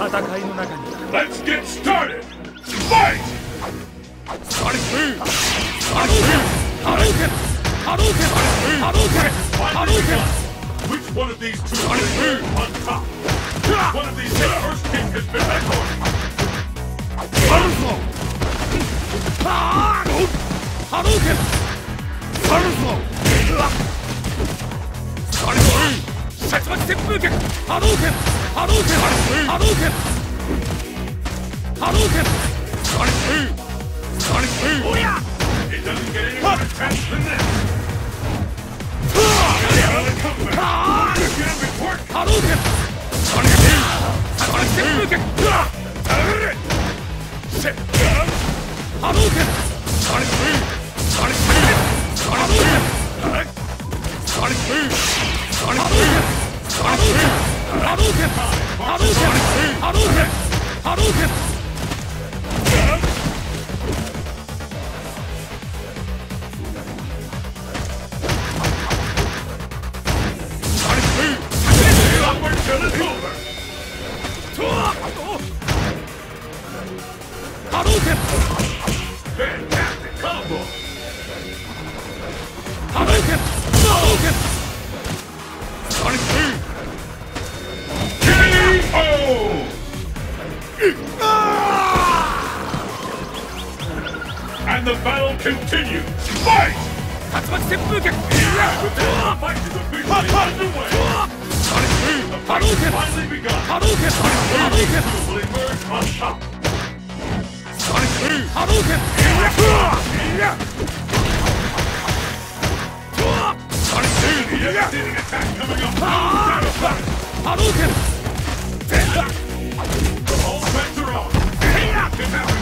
戦いの中に Let's get started! Fight! ソニック波動拳波動拳波動拳波動拳波動拳 Which one of these two is on top? One of these his first kick has been recorded? バルソあー波動拳バルソソニックシャチマチ旋風拳波動拳波動拳波動拳波動拳ソニックソニックおりゃ It doesn't get any more intense than this! Another comeback! Again report! 波動拳ソニックシャチマチ旋風拳シェ波動拳ソニックソニックソニックソニックソニック波動拳波動拳波動拳波動拳波動拳 The And the battle continues! Fight! 竜巻旋風拳 The fight is officially underway! ソニック The 波 fight 動 has 拳 finally begun! 波動拳波動拳 Who will emerge on top? ソニック波動拳ソニック The devastating attack coming up! 波 What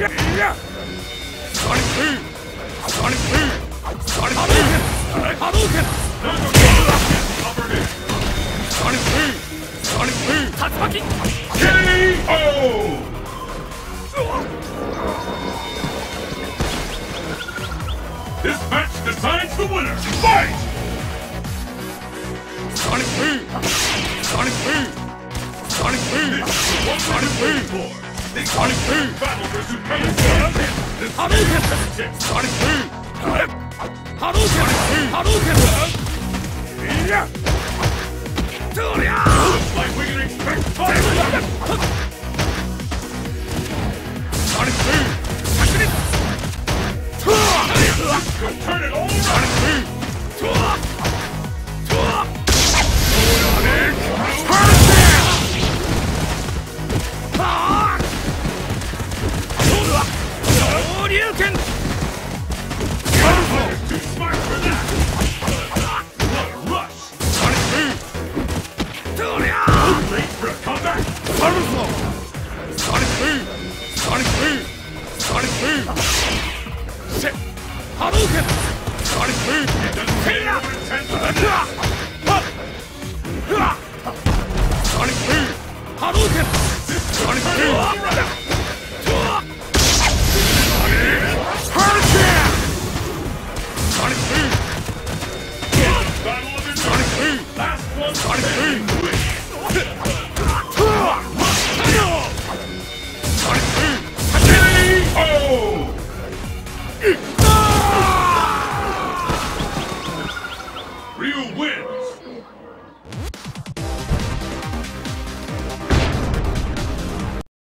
ニック竜巻 KO! Decides the winner! Fight! Sonic Boom! Sonic Boom! Sonic Boom! Sonic Boom! Sonic Boom! Battle versus Hadouken! Sonic Boom! Hadouken! Hadouken! Yeah! Looks like we can expect fire! Sonic Boom! Turn it on! Sonic.